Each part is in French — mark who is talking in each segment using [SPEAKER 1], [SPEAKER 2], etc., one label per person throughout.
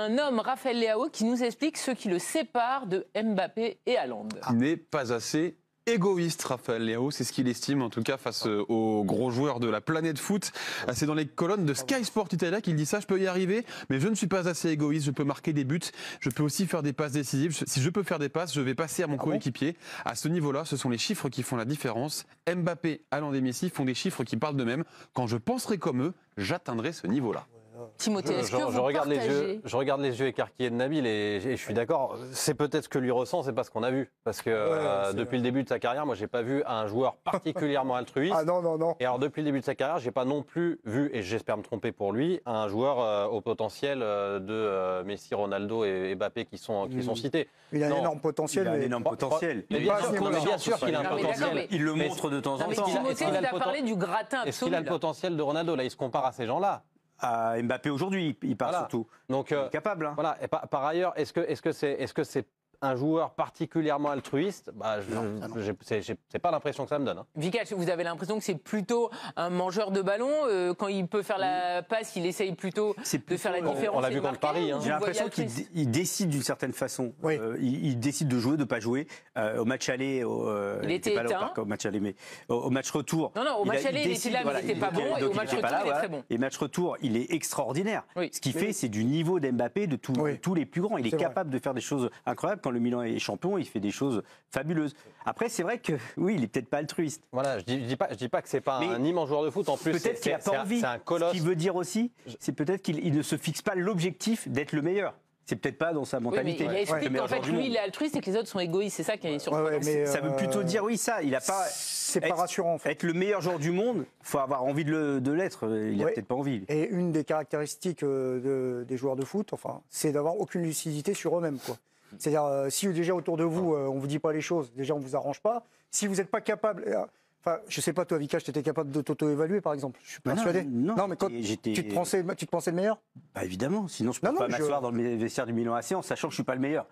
[SPEAKER 1] un homme, Raphaël Leao, qui nous explique ce qui le sépare de Mbappé et Haaland.
[SPEAKER 2] Il n'est pas assez égoïste, Raphaël Léo. C'est ce qu'il estime, en tout cas, face euh, aux gros joueurs de la planète foot. Ah, C'est dans les colonnes de Sky Sport Italia qu'il dit ça. Je peux y arriver, mais je ne suis pas assez égoïste. Je peux marquer des buts. Je peux aussi faire des passes décisives. Si je peux faire des passes, je vais passer à mon coéquipier. À ce niveau-là, ce sont les chiffres qui font la différence. Mbappé, Haaland et Messi font des chiffres qui parlent d'eux-mêmes. Quand je penserai comme eux, j'atteindrai ce niveau-là.
[SPEAKER 1] Timothée,
[SPEAKER 3] Je,
[SPEAKER 1] est-ce
[SPEAKER 3] je-
[SPEAKER 1] que
[SPEAKER 3] je
[SPEAKER 1] vous
[SPEAKER 3] regarde les yeux, je regarde les yeux écarquillés de Nabil et, et je suis d'accord. C'est peut-être ce que lui ressent, c'est pas ce qu'on a vu. Parce que euh, depuis le début de sa carrière, moi, j'ai pas vu un joueur particulièrement altruiste.
[SPEAKER 4] Ah non, non, non.
[SPEAKER 3] Et alors depuis le début de sa carrière, j'ai pas non plus vu, et j'espère me tromper pour lui, un joueur euh, au potentiel euh, de euh, Messi, Ronaldo et, et Mbappé qui sont qui sont cités.
[SPEAKER 4] Il a un énorme potentiel.
[SPEAKER 5] Il a un énorme
[SPEAKER 3] Pas-
[SPEAKER 5] potentiel.
[SPEAKER 3] Mais
[SPEAKER 4] Il
[SPEAKER 3] bien
[SPEAKER 4] passe
[SPEAKER 3] sûr,
[SPEAKER 4] niveau
[SPEAKER 3] mais bien sûr qu'il a un potentiel.
[SPEAKER 1] mais-
[SPEAKER 5] Il le montre de temps en temps.
[SPEAKER 1] Timothée
[SPEAKER 3] est-ce qu'il
[SPEAKER 1] nous
[SPEAKER 3] a
[SPEAKER 1] parlé du gratin
[SPEAKER 3] Est-ce qu'il a le potentiel de Ronaldo? Là, il se compare à ces gens-là.
[SPEAKER 5] À Mbappé aujourd'hui, il part
[SPEAKER 3] Voilà.
[SPEAKER 5] surtout.
[SPEAKER 3] Donc
[SPEAKER 5] Il
[SPEAKER 3] euh,
[SPEAKER 5] est capable. hein.
[SPEAKER 3] Voilà. Et par, par ailleurs, est-ce que est-ce que c'est est-ce que c'est un joueur particulièrement altruiste bah, je- c'est pas l'impression que ça me donne. hein.
[SPEAKER 1] Vous avez l'impression que c'est plutôt un mangeur de ballon euh, Quand il peut faire la passe, il essaye plutôt de faire la
[SPEAKER 5] euh,
[SPEAKER 1] différence.
[SPEAKER 3] on l'a vu contre Paris, hein.
[SPEAKER 5] J'ai l'impression qu'il décide d'une certaine façon.
[SPEAKER 4] Oui.
[SPEAKER 5] Euh, il, il décide de jouer, de pas jouer. Euh, au match aller, au, euh,
[SPEAKER 1] Il était
[SPEAKER 5] était pas là au
[SPEAKER 1] éteint.
[SPEAKER 5] parc, au match aller, mais au, au match retour.
[SPEAKER 1] Non, non, au match aller, il était
[SPEAKER 5] décide,
[SPEAKER 1] là, mais
[SPEAKER 5] voilà,
[SPEAKER 1] il était pas bon, et au match retour, il est
[SPEAKER 5] voilà.
[SPEAKER 1] très bon.
[SPEAKER 5] Et match retour, il est extraordinaire. Ce qu'il fait, c'est du niveau d'Mbappé de tous- les plus grands. Il est, capable de faire des choses incroyables. Quand le Milan est champion, il fait des choses fabuleuses. Après, c'est vrai que oui, il est peut-être pas altruiste.
[SPEAKER 3] Voilà, je dis, je dis pas je dis pas que c'est pas
[SPEAKER 5] Mais
[SPEAKER 3] un immense joueur de foot. En plus, c'est-
[SPEAKER 5] Peut-être qu'il n'a
[SPEAKER 3] c'est-
[SPEAKER 5] pas envie.
[SPEAKER 3] C'est un colosse.
[SPEAKER 5] Ce qu'il veut dire aussi, c'est peut-être qu'il il ne se fixe pas l'objectif d'être le meilleur. C'est peut-être pas dans sa
[SPEAKER 1] Oui, mais
[SPEAKER 5] mentalité.
[SPEAKER 1] il explique qu'en fait, lui, il est altruiste et que les autres sont égoïstes. C'est ça qui est
[SPEAKER 4] Ouais,
[SPEAKER 1] surprenant.
[SPEAKER 4] ouais, mais,
[SPEAKER 5] Ça veut
[SPEAKER 4] euh,
[SPEAKER 5] plutôt dire oui, ça. Il a pas.
[SPEAKER 4] C'est pas rassurant en fait.
[SPEAKER 5] Être le meilleur joueur du monde, faut avoir envie de l'être. Il n'a
[SPEAKER 4] Ouais.
[SPEAKER 5] peut-être pas envie.
[SPEAKER 4] Et une des caractéristiques euh, de- des joueurs de foot, enfin, c'est d'avoir aucune lucidité sur eux-mêmes. quoi. C'est-à-dire, euh, si déjà autour de vous, euh, on vous dit pas les choses, déjà on vous arrange pas. Si vous n'êtes pas capable, euh, enfin, je sais pas toi, Vika, tu étais capable de t'auto-évaluer par exemple. Je suis
[SPEAKER 5] Bah non,
[SPEAKER 4] persuadé.
[SPEAKER 5] non,
[SPEAKER 4] mais quand tu te pensais, tu te pensais le meilleur.
[SPEAKER 5] Bah évidemment, sinon je peux
[SPEAKER 4] Non,
[SPEAKER 5] pas
[SPEAKER 4] non, je-
[SPEAKER 5] m'asseoir dans le vestiaire du Milan AC en sachant que je suis pas le meilleur.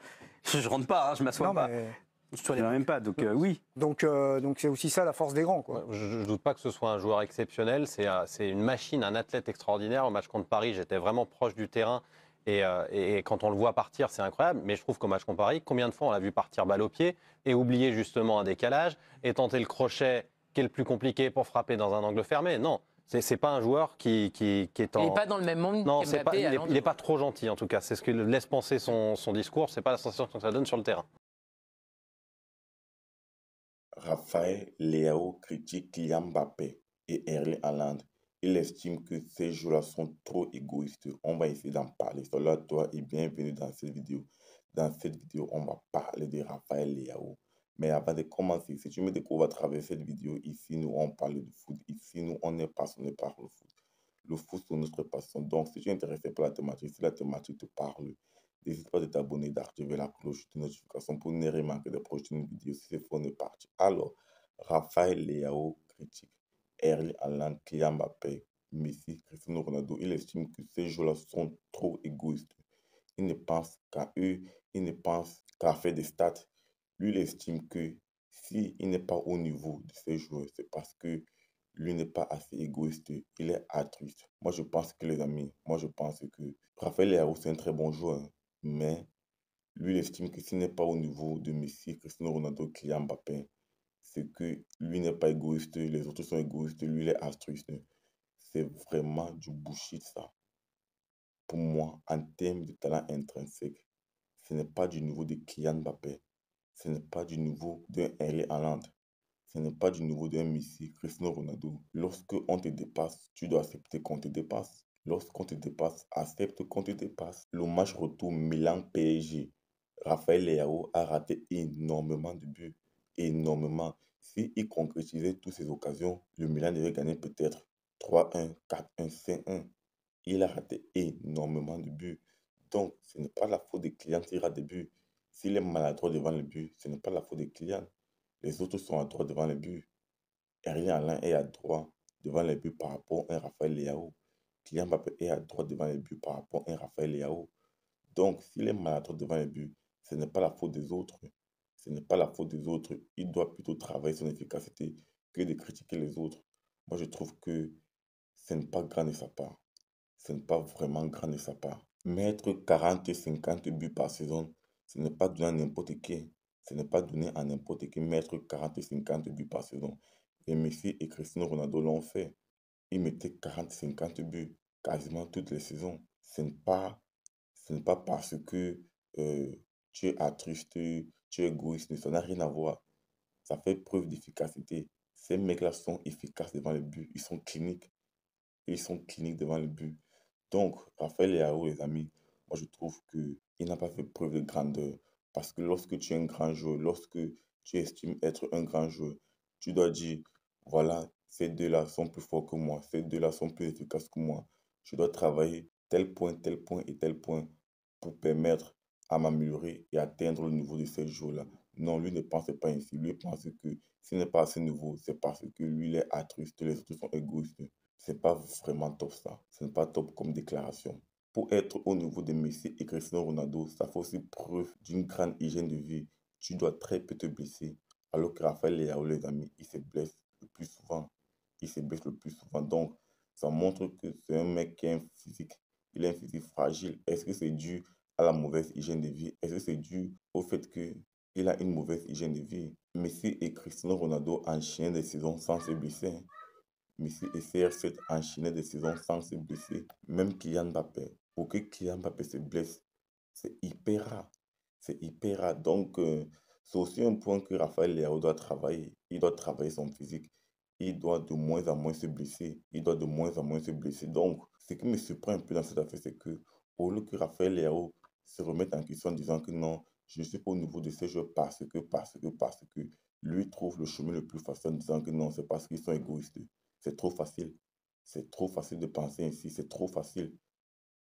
[SPEAKER 5] Je, je rentre pas, hein, je m'assois pas.
[SPEAKER 4] mais-
[SPEAKER 5] Je ne même pas, donc euh, oui.
[SPEAKER 4] Donc, euh, donc c'est aussi ça la force des grands, quoi.
[SPEAKER 3] Je ne doute pas que ce soit un joueur exceptionnel. C'est une machine, un athlète extraordinaire. Au match contre Paris, j'étais vraiment proche du terrain. Et, euh, et- quand on le voit partir, c'est incroyable. Mais je trouve qu'au match contre Paris, combien de fois on l'a vu partir balle au pied et oublier justement un décalage et tenter le crochet qui est le plus compliqué pour frapper dans un angle fermé Non, c'est c'est pas un joueur qui, qui, qui est en.
[SPEAKER 1] Il n'est pas dans le même monde
[SPEAKER 3] non, c'est pas, il, est,
[SPEAKER 1] Haaland.
[SPEAKER 3] il est pas trop gentil en tout cas. C'est ce que laisse penser son, son discours. C'est pas la sensation que ça donne sur le terrain.
[SPEAKER 6] Raphaël Leao critique Kylian Mbappé et Erling Haaland. Il estime que ces joueurs sont trop égoïstes. On va essayer d'en parler. Salut à toi et bienvenue dans cette vidéo. Dans cette vidéo, on va parler de Raphaël Leao. Mais avant de commencer, si tu me découvres à travers cette vidéo, ici, nous, on parle de foot. Ici, nous, on est passionné par le foot. Le foot, c'est notre passion. Donc, si tu es intéressé par la thématique, si la thématique te parle, n'hésite pas de t'abonner, d'activer la cloche de notification pour ne rien manquer des prochaines vidéos. Si c'est faux, on est parti. Alors, Raphaël Leao critique Haaland, Kylian Mbappé, Messi, Cristiano Ronaldo. Il estime que ces joueurs-là sont trop égoïstes. Ils ne pensent qu'à eux, ils ne pensent qu'à faire des stats. Lui, il estime que s'il n'est pas au niveau de ces joueurs, c'est parce que lui n'est pas assez égoïste, il est altruiste. Moi, je pense que les amis, moi, je pense que Raphaël Leao, c'est un très bon joueur, mais lui, il estime que s'il n'est pas au niveau de Messi, Cristiano Ronaldo, Kylian Mbappé, c'est que lui n'est pas égoïste, les autres sont égoïstes, lui, il est altruiste. C'est vraiment du bullshit, ça. Pour moi, en termes de talent intrinsèque, ce n'est pas du niveau de Kylian Mbappé, ce n'est pas du niveau d'un Erling Haaland, ce n'est pas du niveau d'un Messi, Cristiano Ronaldo. Lorsque on te dépasse, tu dois accepter qu'on te dépasse. Lorsqu'on te dépasse, accepte qu'on te dépasse. Le match retour Milan-PSG, Raphaël Leao a raté énormément de buts, énormément. S'il concrétisait toutes ces occasions, le Milan devait gagner peut-être 3-1, 4-1, 5-1. Il a raté énormément de buts. Donc, ce n'est pas la faute des clients qui rate des buts. S'il est maladroit devant le but, ce n'est pas la faute des clients. Les autres sont à droite devant les buts. Erling Haaland est à droite devant les buts par rapport à un Raphaël Leao. Kylian Mbappé est à droite devant les buts par rapport à un Raphaël Leao. Donc, s'il est maladroit devant les buts, ce n'est pas la faute des autres. Ce n'est pas la faute des autres. Il doit plutôt travailler son efficacité que de critiquer les autres. Moi, je trouve que ce n'est pas grand de sa part. Ce n'est pas vraiment grand de sa part. Mettre 40 et 50 buts par saison, ce n'est pas donné à n'importe qui. Ce n'est pas donné à n'importe qui mettre 40 et 50 buts par saison. Et Messi et Cristiano Ronaldo l'ont fait. Ils mettaient 40-50 buts quasiment toutes les saisons. Ce n'est pas, pas parce que euh, tu es attriste, tu es égoïste, ça n'a rien à voir. Ça fait preuve d'efficacité. Ces mecs-là sont efficaces devant le but. Ils sont cliniques. Ils sont cliniques devant le but. Donc, Raphaël Leao, les amis, moi je trouve qu'il n'a pas fait preuve de grandeur. Parce que lorsque tu es un grand joueur, lorsque tu estimes être un grand joueur, tu dois dire, voilà, ces deux-là sont plus forts que moi, ces deux-là sont plus efficaces que moi. Je dois travailler tel point, tel point et tel point pour permettre à m'améliorer et atteindre le niveau de ces joueurs-là. Non, lui ne pense pas ainsi. Lui pense que s'il n'est pas assez nouveau, c'est parce que lui, il est altruiste, les autres sont égoïstes. C'est pas vraiment top ça. Ce n'est pas top comme déclaration. Pour être au niveau de Messi et Cristiano Ronaldo, ça fait aussi preuve d'une grande hygiène de vie. Tu dois très peu te blesser. Alors que Raphaël Léao, les amis, il se blesse le plus souvent. Il se blesse le plus souvent. Donc, ça montre que c'est un mec qui a un physique. Il a un physique fragile. Est-ce que c'est dû à la mauvaise hygiène de vie Est-ce que c'est dû au fait qu'il a une mauvaise hygiène de vie? Messi et Cristiano Ronaldo enchaînent des saisons sans se blesser. Messi et CR7 enchaînaient des saisons sans se blesser. Même Kylian Mbappé. Pour que Kylian Mbappé se blesse, c'est hyper rare. C'est hyper rare. Donc, euh, c'est aussi un point que Raphaël Léao doit travailler. Il doit travailler son physique. Il doit de moins en moins se blesser. Il doit de moins en moins se blesser. Donc, ce qui me surprend un peu dans cette affaire, c'est que au lieu que Raphaël Léao se remette en question en disant que non, je ne suis pas au niveau de ces jeux parce que, parce que, parce que, lui trouve le chemin le plus facile en disant que non, c'est parce qu'ils sont égoïstes. C'est trop facile. C'est trop facile de penser ainsi. C'est trop facile.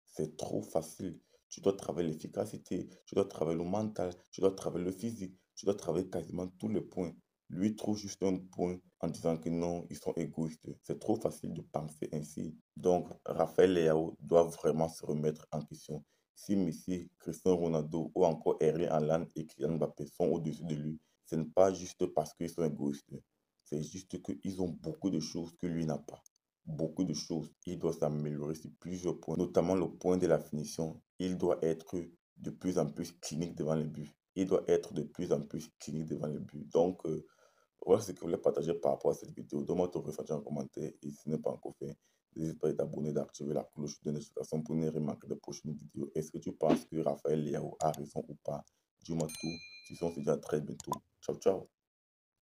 [SPEAKER 6] C'est trop facile. Tu dois travailler l'efficacité, tu dois travailler le mental, tu dois travailler le physique, tu dois travailler quasiment tous les points. Lui trouve juste un point en disant que non, ils sont égoïstes. C'est trop facile de penser ainsi. Donc, Raphaël Leao doit vraiment se remettre en question. Si Messi, Cristiano Ronaldo ou encore Erling Haaland et Kylian Mbappé sont au-dessus de lui, ce n'est pas juste parce qu'ils sont égoïstes. C'est juste qu'ils ont beaucoup de choses que lui n'a pas. Beaucoup de choses. Il doit s'améliorer sur plusieurs points, notamment le point de la finition. Il doit être de plus en plus clinique devant le but. Il doit être de plus en plus clinique devant le but. Donc, euh, voilà ce que je voulais partager par rapport à cette vidéo. Donne-moi ton ressenti en commentaire et si ce n'est pas encore fait, n'hésite pas à t'abonner, d'activer la cloche de notification pour ne rien manquer de prochaines vidéos. Est-ce que tu penses que Raphaël Léao a raison ou pas? Dis-moi tout. Si on à très bientôt. Ciao, ciao.